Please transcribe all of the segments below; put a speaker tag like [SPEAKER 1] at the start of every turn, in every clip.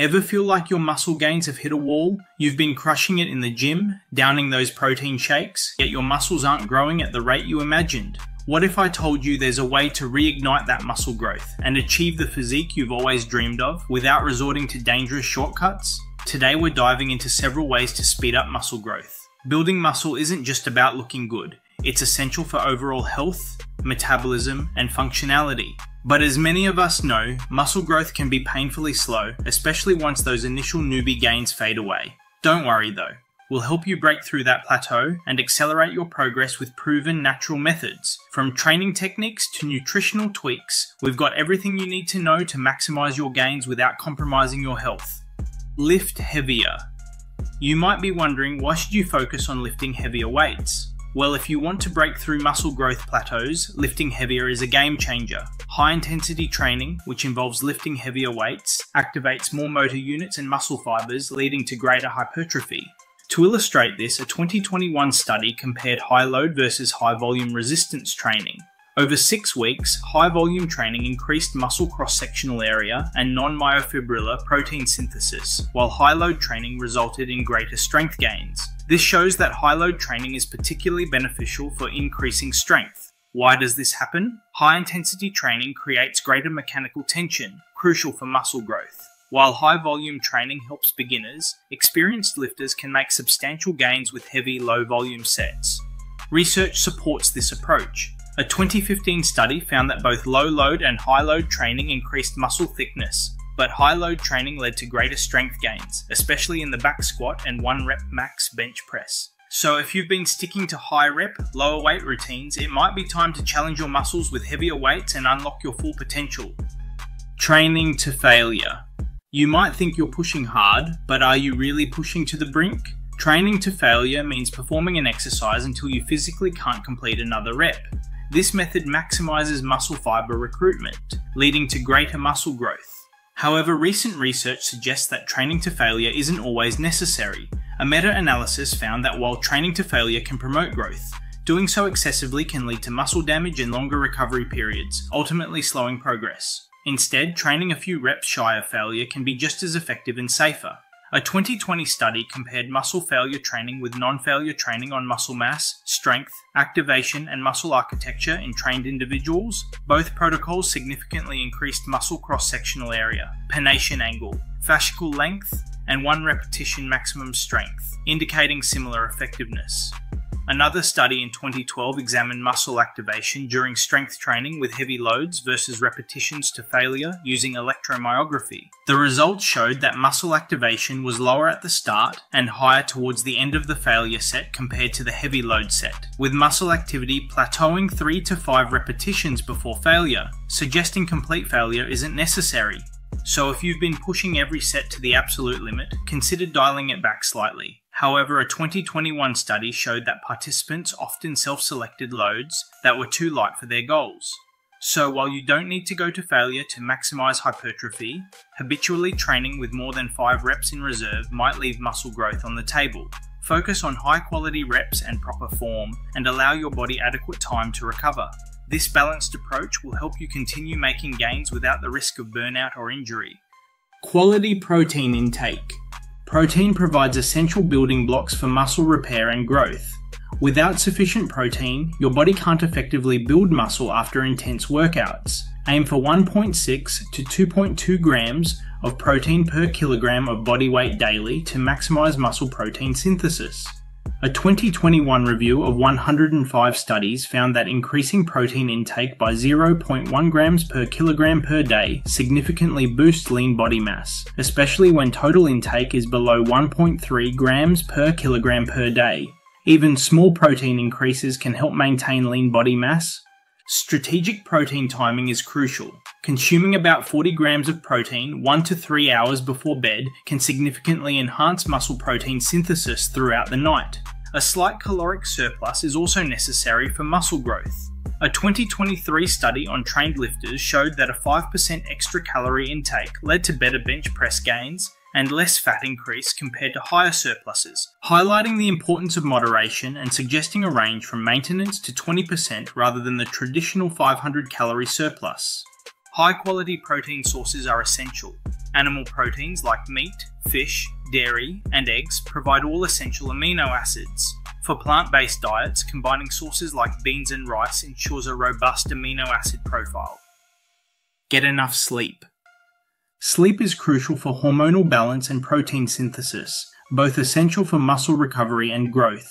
[SPEAKER 1] Ever feel like your muscle gains have hit a wall? You've been crushing it in the gym, downing those protein shakes, yet your muscles aren't growing at the rate you imagined. What if I told you there's a way to reignite that muscle growth and achieve the physique you've always dreamed of without resorting to dangerous shortcuts? Today we're diving into several ways to speed up muscle growth. Building muscle isn't just about looking good, it's essential for overall health, metabolism, and functionality. But as many of us know, muscle growth can be painfully slow, especially once those initial newbie gains fade away. Don't worry though, we'll help you break through that plateau and accelerate your progress with proven natural methods. From training techniques to nutritional tweaks, we've got everything you need to know to maximize your gains without compromising your health. Lift heavier. You might be wondering why should you focus on lifting heavier weights? Well, if you want to break through muscle growth plateaus, lifting heavier is a game changer. High intensity training, which involves lifting heavier weights, activates more motor units and muscle fibers, leading to greater hypertrophy. To illustrate this, a 2021 study compared high load versus high volume resistance training. Over six weeks, high volume training increased muscle cross sectional area and non myofibrillar protein synthesis, while high load training resulted in greater strength gains. This shows that high load training is particularly beneficial for increasing strength. Why does this happen? High intensity training creates greater mechanical tension, crucial for muscle growth. While high volume training helps beginners, experienced lifters can make substantial gains with heavy low volume sets. Research supports this approach. A 2015 study found that both low load and high load training increased muscle thickness, but high load training led to greater strength gains, especially in the back squat and 1 rep max bench press. So if you've been sticking to high rep, lower weight routines, it might be time to challenge your muscles with heavier weights and unlock your full potential. Training to failure. You might think you're pushing hard, but are you really pushing to the brink? Training to failure means performing an exercise until you physically can't complete another rep. This method maximizes muscle fiber recruitment, leading to greater muscle growth. However, recent research suggests that training to failure isn't always necessary. A meta analysis found that while training to failure can promote growth, doing so excessively can lead to muscle damage and longer recovery periods, ultimately slowing progress. Instead, training a few reps shy of failure can be just as effective and safer. A 2020 study compared muscle failure training with non failure training on muscle mass, strength, activation, and muscle architecture in trained individuals. Both protocols significantly increased muscle cross sectional area, pennation angle, fascicle length, and one repetition maximum strength, indicating similar effectiveness. Another study in 2012 examined muscle activation during strength training with heavy loads versus repetitions to failure using electromyography. The results showed that muscle activation was lower at the start and higher towards the end of the failure set compared to the heavy load set, with muscle activity plateauing 3 to 5 repetitions before failure, suggesting complete failure isn't necessary. So if you've been pushing every set to the absolute limit, consider dialing it back slightly. However, a 2021 study showed that participants often self selected loads that were too light for their goals. So, while you don't need to go to failure to maximize hypertrophy, habitually training with more than 5 reps in reserve might leave muscle growth on the table. Focus on high quality reps and proper form, and allow your body adequate time to recover. This balanced approach will help you continue making gains without the risk of burnout or injury. Quality protein intake. Protein provides essential building blocks for muscle repair and growth. Without sufficient protein, your body can't effectively build muscle after intense workouts. Aim for 1.6 to 2.2 grams of protein per kilogram of body weight daily to maximize muscle protein synthesis. A 2021 review of 105 studies found that increasing protein intake by 0.1 grams per kilogram per day significantly boosts lean body mass, especially when total intake is below 1.3 grams per kilogram per day. Even small protein increases can help maintain lean body mass. Strategic protein timing is crucial. Consuming about 40 grams of protein 1 to 3 hours before bed can significantly enhance muscle protein synthesis throughout the night. A slight caloric surplus is also necessary for muscle growth. A 2023 study on trained lifters showed that a 5% extra calorie intake led to better bench press gains and less fat increase compared to higher surpluses, highlighting the importance of moderation and suggesting a range from maintenance to 20% rather than the traditional 500 calorie surplus. High quality protein sources are essential. Animal proteins like meat, fish, dairy, and eggs provide all essential amino acids. For plant based diets, combining sources like beans and rice ensures a robust amino acid profile. Get enough sleep. Sleep is crucial for hormonal balance and protein synthesis, both essential for muscle recovery and growth.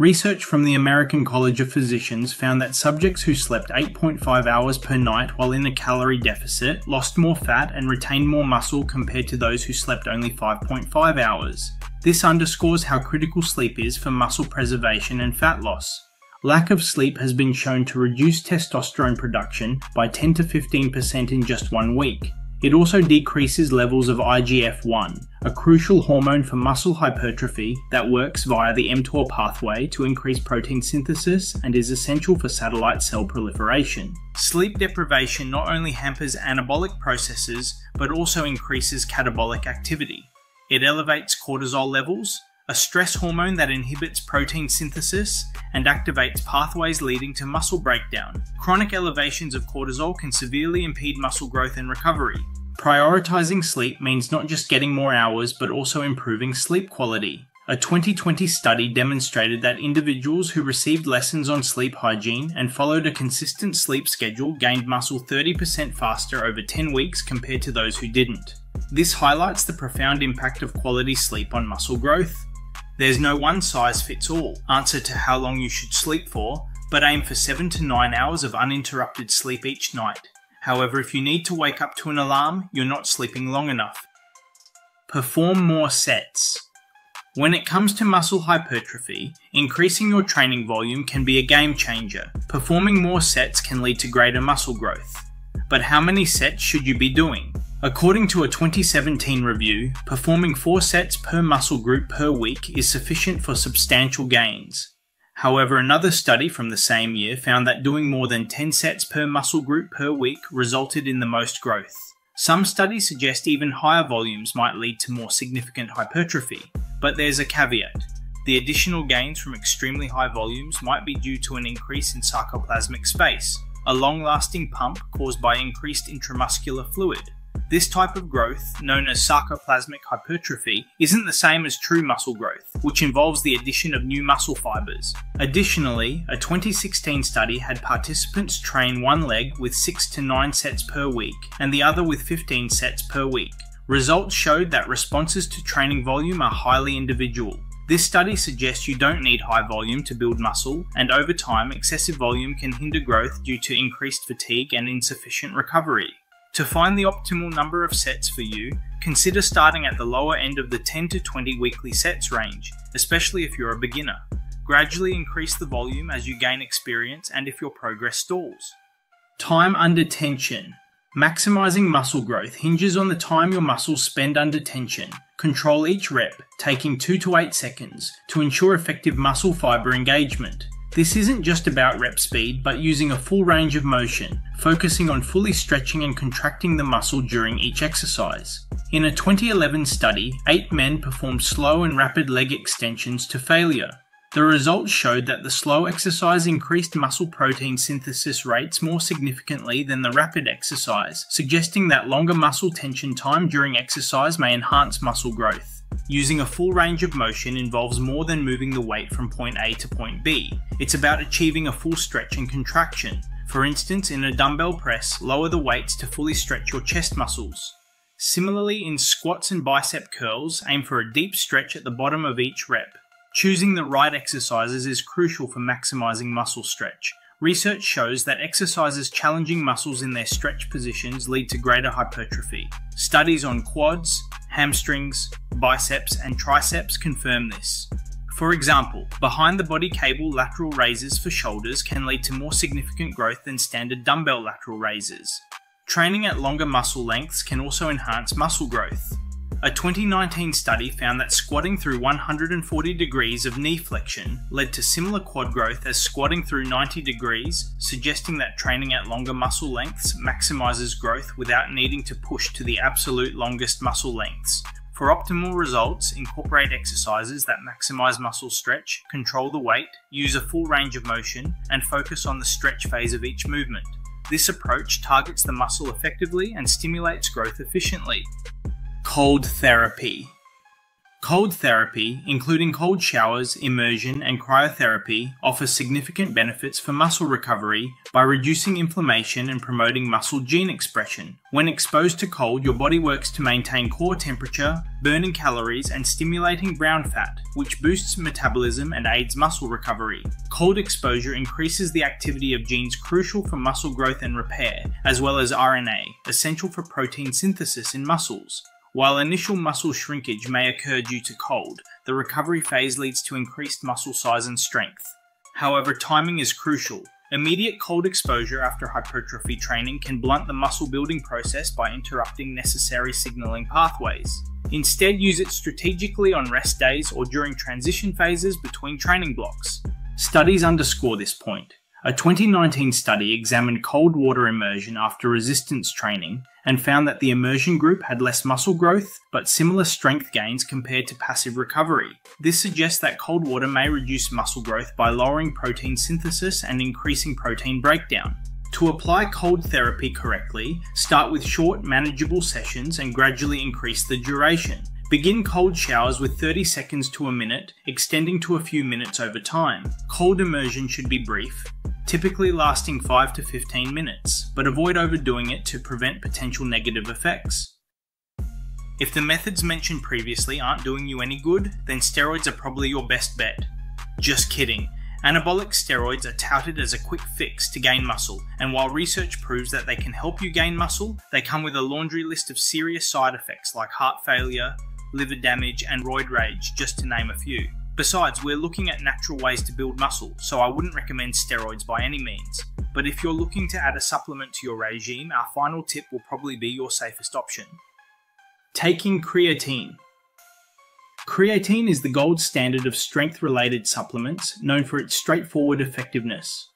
[SPEAKER 1] Research from the American College of Physicians found that subjects who slept 8.5 hours per night while in a calorie deficit lost more fat and retained more muscle compared to those who slept only 5.5 hours. This underscores how critical sleep is for muscle preservation and fat loss. Lack of sleep has been shown to reduce testosterone production by 10 to 15% in just one week. It also decreases levels of IGF 1, a crucial hormone for muscle hypertrophy that works via the mTOR pathway to increase protein synthesis and is essential for satellite cell proliferation. Sleep deprivation not only hampers anabolic processes but also increases catabolic activity. It elevates cortisol levels, a stress hormone that inhibits protein synthesis and activates pathways leading to muscle breakdown. Chronic elevations of cortisol can severely impede muscle growth and recovery. Prioritizing sleep means not just getting more hours but also improving sleep quality. A 2020 study demonstrated that individuals who received lessons on sleep hygiene and followed a consistent sleep schedule gained muscle 30% faster over 10 weeks compared to those who didn't. This highlights the profound impact of quality sleep on muscle growth. There's no one size fits all answer to how long you should sleep for, but aim for 7 to 9 hours of uninterrupted sleep each night. However, if you need to wake up to an alarm, you're not sleeping long enough. Perform more sets. When it comes to muscle hypertrophy, increasing your training volume can be a game changer. Performing more sets can lead to greater muscle growth. But how many sets should you be doing? According to a 2017 review, performing 4 sets per muscle group per week is sufficient for substantial gains. However, another study from the same year found that doing more than 10 sets per muscle group per week resulted in the most growth. Some studies suggest even higher volumes might lead to more significant hypertrophy, but there's a caveat. The additional gains from extremely high volumes might be due to an increase in sarcoplasmic space, a long lasting pump caused by increased intramuscular fluid. This type of growth, known as sarcoplasmic hypertrophy, isn't the same as true muscle growth, which involves the addition of new muscle fibers. Additionally, a 2016 study had participants train one leg with 6 to 9 sets per week and the other with 15 sets per week. Results showed that responses to training volume are highly individual. This study suggests you don't need high volume to build muscle, and over time, excessive volume can hinder growth due to increased fatigue and insufficient recovery. To find the optimal number of sets for you, consider starting at the lower end of the 10 to 20 weekly sets range, especially if you're a beginner. Gradually increase the volume as you gain experience and if your progress stalls. Time under tension. Maximizing muscle growth hinges on the time your muscles spend under tension. Control each rep, taking 2 to 8 seconds, to ensure effective muscle fiber engagement. This isn't just about rep speed, but using a full range of motion, focusing on fully stretching and contracting the muscle during each exercise. In a 2011 study, eight men performed slow and rapid leg extensions to failure. The results showed that the slow exercise increased muscle protein synthesis rates more significantly than the rapid exercise, suggesting that longer muscle tension time during exercise may enhance muscle growth. Using a full range of motion involves more than moving the weight from point A to point B. It's about achieving a full stretch and contraction. For instance, in a dumbbell press, lower the weights to fully stretch your chest muscles. Similarly, in squats and bicep curls, aim for a deep stretch at the bottom of each rep. Choosing the right exercises is crucial for maximizing muscle stretch. Research shows that exercises challenging muscles in their stretch positions lead to greater hypertrophy. Studies on quads, hamstrings, biceps, and triceps confirm this. For example, behind the body cable lateral raises for shoulders can lead to more significant growth than standard dumbbell lateral raises. Training at longer muscle lengths can also enhance muscle growth. A 2019 study found that squatting through 140 degrees of knee flexion led to similar quad growth as squatting through 90 degrees, suggesting that training at longer muscle lengths maximizes growth without needing to push to the absolute longest muscle lengths. For optimal results, incorporate exercises that maximize muscle stretch, control the weight, use a full range of motion, and focus on the stretch phase of each movement. This approach targets the muscle effectively and stimulates growth efficiently. Cold therapy. Cold therapy, including cold showers, immersion, and cryotherapy, offers significant benefits for muscle recovery by reducing inflammation and promoting muscle gene expression. When exposed to cold, your body works to maintain core temperature, burning calories, and stimulating brown fat, which boosts metabolism and aids muscle recovery. Cold exposure increases the activity of genes crucial for muscle growth and repair, as well as RNA, essential for protein synthesis in muscles. While initial muscle shrinkage may occur due to cold, the recovery phase leads to increased muscle size and strength. However, timing is crucial. Immediate cold exposure after hypertrophy training can blunt the muscle building process by interrupting necessary signaling pathways. Instead, use it strategically on rest days or during transition phases between training blocks. Studies underscore this point. A 2019 study examined cold water immersion after resistance training and found that the immersion group had less muscle growth but similar strength gains compared to passive recovery. This suggests that cold water may reduce muscle growth by lowering protein synthesis and increasing protein breakdown. To apply cold therapy correctly, start with short, manageable sessions and gradually increase the duration. Begin cold showers with 30 seconds to a minute, extending to a few minutes over time. Cold immersion should be brief, typically lasting 5 to 15 minutes, but avoid overdoing it to prevent potential negative effects. If the methods mentioned previously aren't doing you any good, then steroids are probably your best bet. Just kidding. Anabolic steroids are touted as a quick fix to gain muscle, and while research proves that they can help you gain muscle, they come with a laundry list of serious side effects like heart failure, liver damage, and roid rage, just to name a few. Besides, we're looking at natural ways to build muscle, so I wouldn't recommend steroids by any means. But if you're looking to add a supplement to your regime, our final tip will probably be your safest option. Taking creatine. Creatine is the gold standard of strength related supplements, known for its straightforward effectiveness.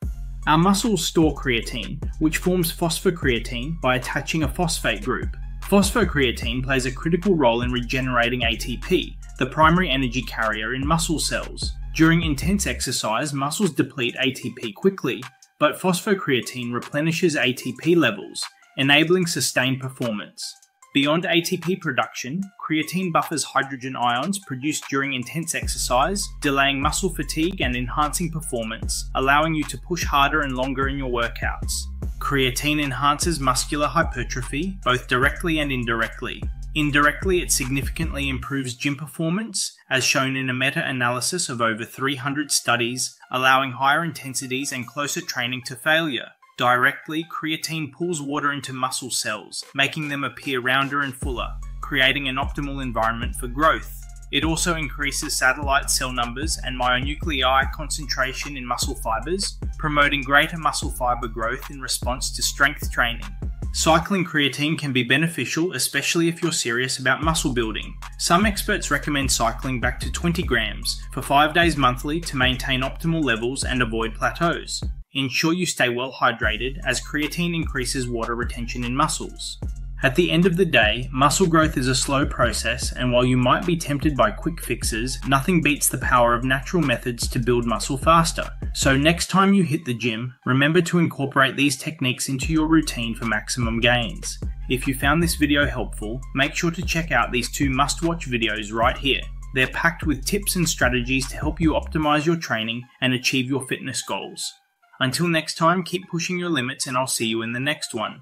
[SPEAKER 1] Our muscles store creatine, which forms phosphocreatine by attaching a phosphate group. Phosphocreatine plays a critical role in regenerating ATP, the primary energy carrier in muscle cells. During intense exercise, muscles deplete ATP quickly, but phosphocreatine replenishes ATP levels, enabling sustained performance. Beyond ATP production, creatine buffers hydrogen ions produced during intense exercise, delaying muscle fatigue and enhancing performance, allowing you to push harder and longer in your workouts. Creatine enhances muscular hypertrophy, both directly and indirectly, Indirectly, it significantly improves gym performance, as shown in a meta analysis of over 300 studies, allowing higher intensities and closer training to failure. Directly, creatine pulls water into muscle cells, making them appear rounder and fuller, creating an optimal environment for growth. It also increases satellite cell numbers and myonuclei concentration in muscle fibers, promoting greater muscle fiber growth in response to strength training. Cycling creatine can be beneficial, especially if you're serious about muscle building. Some experts recommend cycling back to 20 grams for 5 days monthly to maintain optimal levels and avoid plateaus. Ensure you stay well hydrated as creatine increases water retention in muscles. At the end of the day, muscle growth is a slow process, and while you might be tempted by quick fixes, nothing beats the power of natural methods to build muscle faster. So, next time you hit the gym, remember to incorporate these techniques into your routine for maximum gains. If you found this video helpful, make sure to check out these two must watch videos right here. They're packed with tips and strategies to help you optimize your training and achieve your fitness goals. Until next time, keep pushing your limits, and I'll see you in the next one.